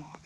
and.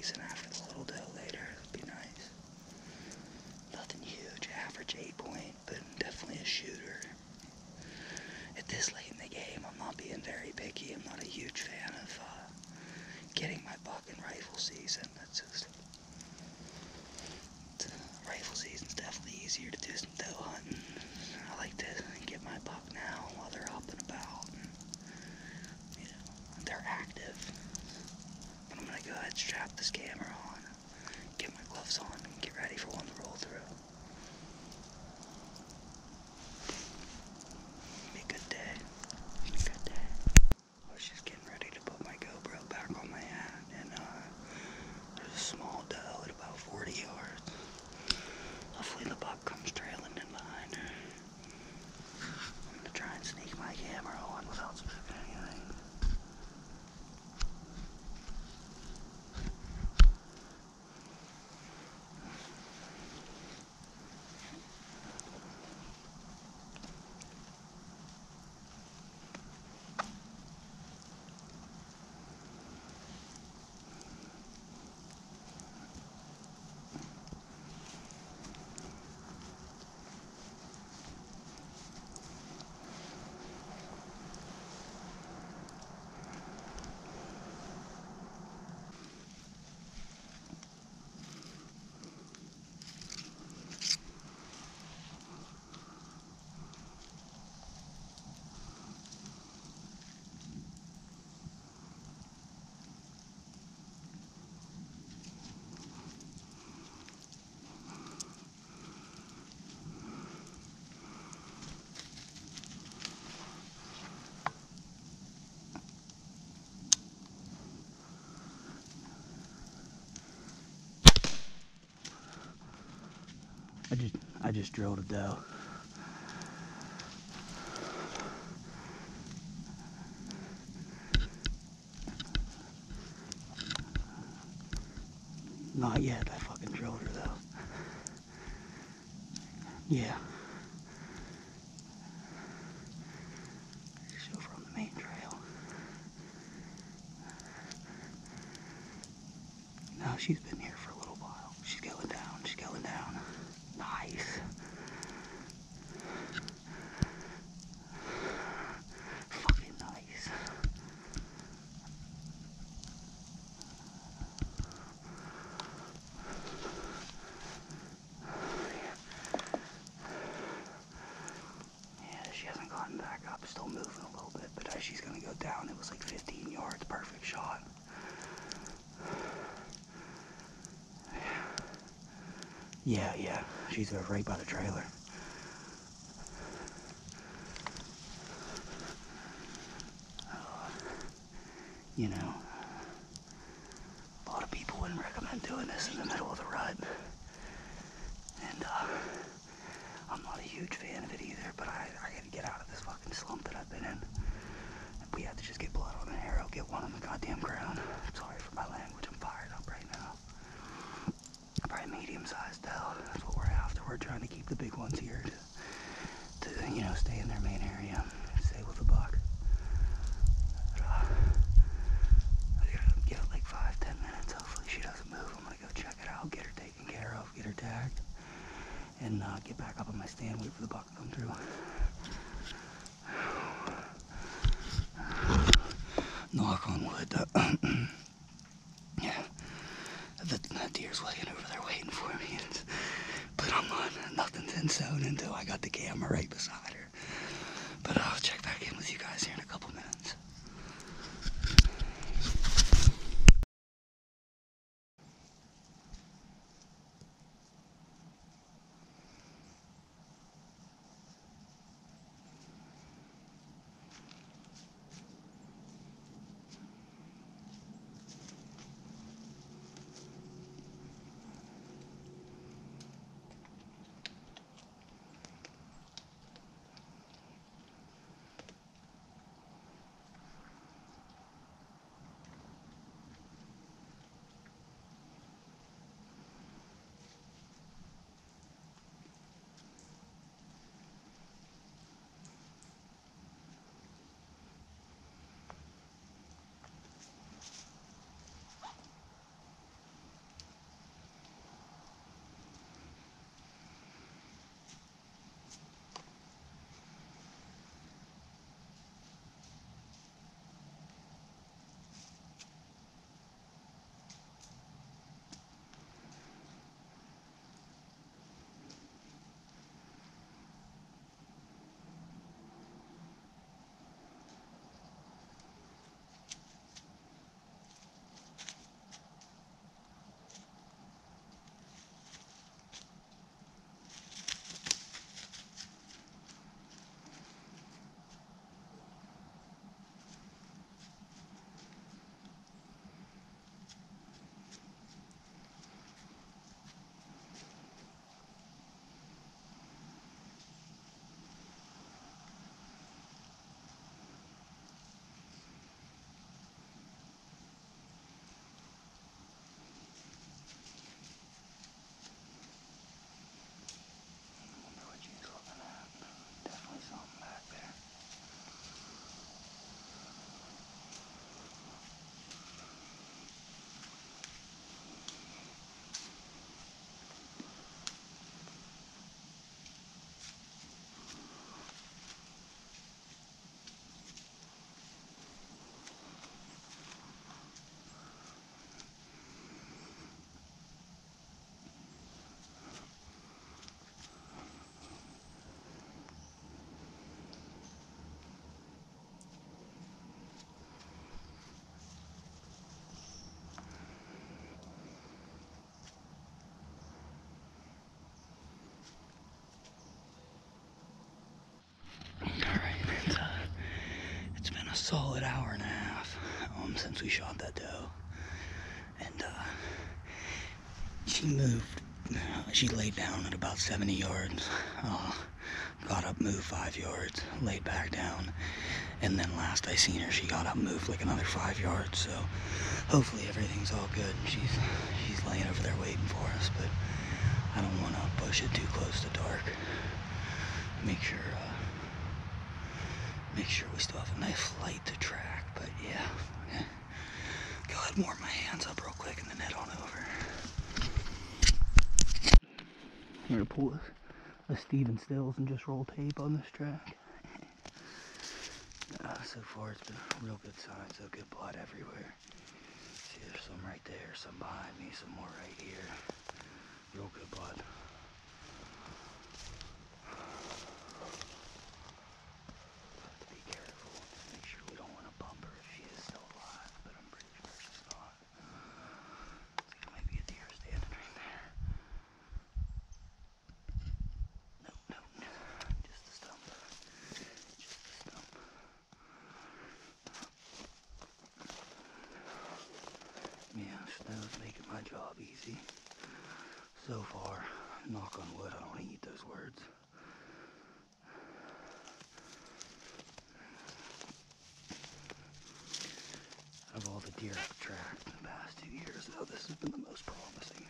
basin after the little doe later. it'd be nice. Nothing huge, average 8 point, but definitely a shooter. At this late in the game, I'm not being very picky. I'm not a huge fan of uh, getting my buck in rifle season. That's just uh, rifle season's definitely easier to do some doe hunting. I like to get my buck now while they're hopping about. And, you know, they're active go ahead, strap this camera on, get my gloves on, and get ready for one to roll through. I just I just drilled it though. Not yet. Yeah, yeah. She's right by the trailer. You know, a lot of people wouldn't recommend doing this in the middle of the rut. And, uh, I'm not a huge fan of it either, but I, I gotta get out of this fucking slump that I've been in. We have to just get blood on an arrow, get one on the goddamn ground. Sorry for my language, I'm fired up right now. Probably medium-sized though. That's what we're after. We're trying to keep the big ones here to, to you know, stay in their main area, stay with the buck. But, uh, I gotta give it like five, ten minutes. Hopefully she doesn't move. I'm gonna go check it out, get her taken care of, get her tagged, and uh, get back up on my stand, wait for the buck to come through. Knock on wood. uh, yeah. The, the deer's laying over there waiting for me. It's, but I'm not, nothing's in zone until I got the camera right beside her. But I'll check solid hour and a half um, since we shot that doe. And uh, she moved, she laid down at about 70 yards, uh, got up, moved five yards, laid back down, And then last I seen her, she got up moved like another five yards. So hopefully everything's all good. She's she's laying over there waiting for us, but I don't want to push it too close to dark. Make sure uh, make sure we still have a nice light to track. But yeah, go ahead and warm my hands up real quick and then head on over. I'm gonna pull a, a Steven Stills and just roll tape on this track. Uh, so far it's been a real good sign, so good blood everywhere. See there's some right there, some behind me, some more right here. Real good blood. Have to be careful, make sure we don't want to bump her if she is still alive, but I'm pretty sure she's not. See, there might be a deer standing right there. No, no, just a stump. Just a stump. Yeah, snow's making my job easy. So far, knock on wood, I don't want to eat those words. Of all the deer I've tracked in the past two years, though, this has been the most promising.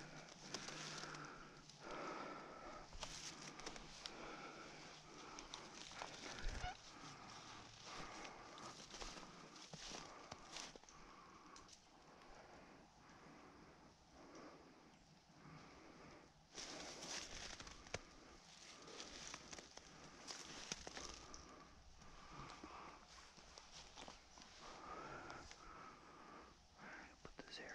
Put the zero.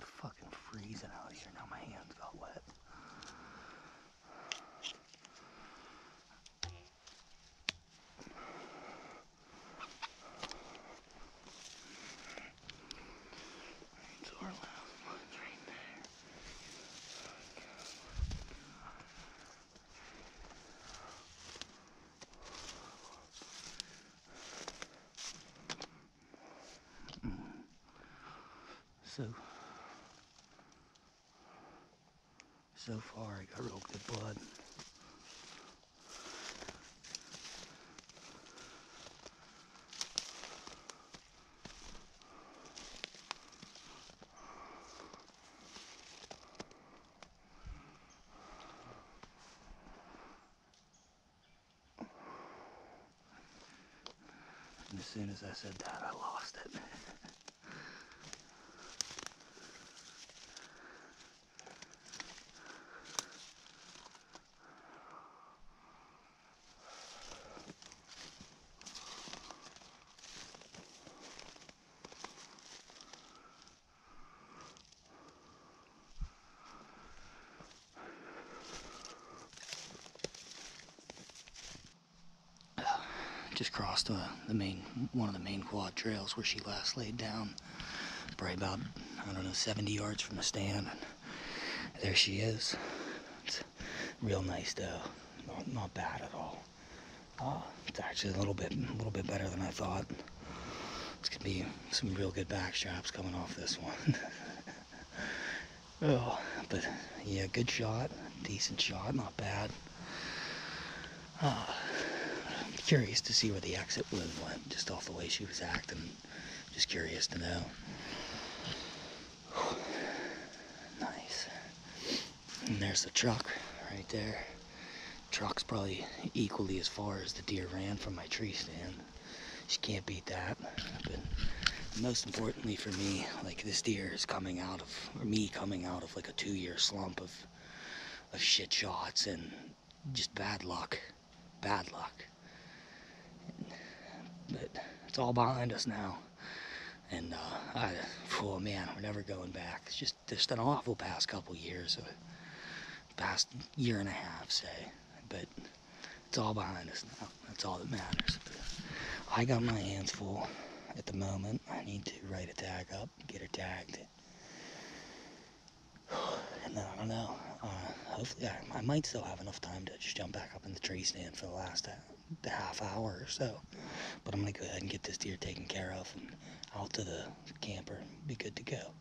Fucking freezing out here. Now my hands got wet. So, so far I got real good blood. And as soon as I said that, I lost it. Just crossed uh, the main one of the main quad trails where she last laid down probably about i don't know 70 yards from the stand and there she is. It's real nice doe not, not bad at all. Uh, it's actually a little bit a little bit better than i thought. It's gonna be some real good back straps coming off this one. Oh but yeah good shot. Decent shot not bad. Uh, curious to see where the exit have went, just off the way she was acting. Just curious to know. nice. And there's the truck right there. Truck's probably equally as far as the deer ran from my tree stand. She can't beat that. But most importantly for me, like this deer is coming out of, or me coming out of like a two-year slump of, of shit shots and just bad luck. Bad luck but it's all behind us now. And uh, I, oh man, we're never going back. It's just just an awful past couple years, uh, past year and a half, say. But it's all behind us now. That's all that matters. But I got my hands full at the moment. I need to write a tag up, get her tagged. And then I don't know. Uh, hopefully, I, I might still have enough time to just jump back up in the tree stand for the last uh, half hour or so. But I'm gonna go ahead and get this deer taken care of and out to the camper and be good to go.